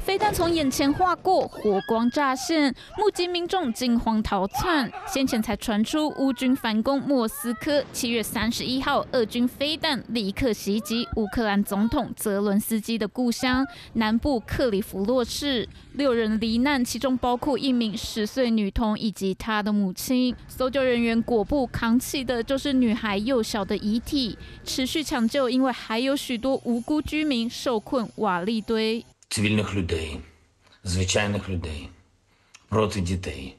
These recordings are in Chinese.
飞弹从眼前划过，火光乍现，目击民众惊慌逃窜。先前才传出乌军反攻莫斯科，七月三十一号，俄军飞弹立刻袭击乌克兰总统泽伦斯基的故乡南部克里夫洛市，六人罹难，其中包括一名十岁女童以及她的母亲。搜救人员果不扛起的就是女孩幼小的遗体，持续抢救，因为还有许多无辜居民受困瓦砾堆。Цивільних людей, звичайних людей проти дітей.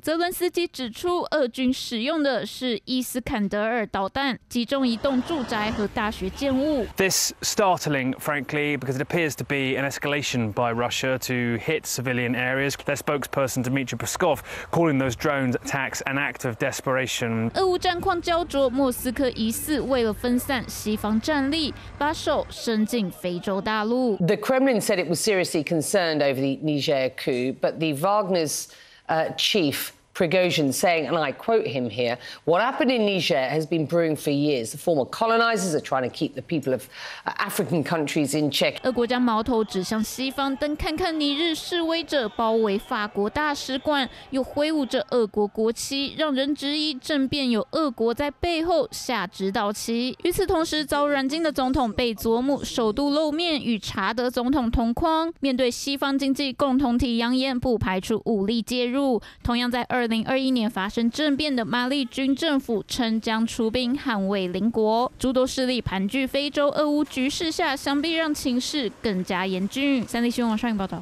泽伦斯基指出，俄军使用的是伊斯坎德尔导弹，击中一栋住宅和大学建物。This startling, frankly, because it appears to be an escalation by Russia to hit civilian areas. Their spokesperson Dmitry Peskov calling those drones attacks an act of desperation. 俄乌战况焦灼，莫斯科疑似为了分散西方战力，把手伸进非洲大陆。The Kremlin said it was seriously concerned over the Niger coup, but the Wagner's uh, chief Prigozhin saying, and I quote him here, what happened in Niger has been brewing for years. The former colonizers are trying to keep the people of African countries in check. 俄国将矛头指向西方，等看看尼日示威者包围法国大使馆，又挥舞着俄国国旗，让人质疑政变有俄国在背后下指导棋。与此同时，遭软禁的总统贝佐姆首度露面，与查德总统同框。面对西方经济共同体扬言不排除武力介入，同样在二零二一年发生政变的马利军政府称将出兵捍卫邻国。诸多势力盘踞非洲，俄乌局势下，想必让情势更加严峻。三立新闻网上影报道。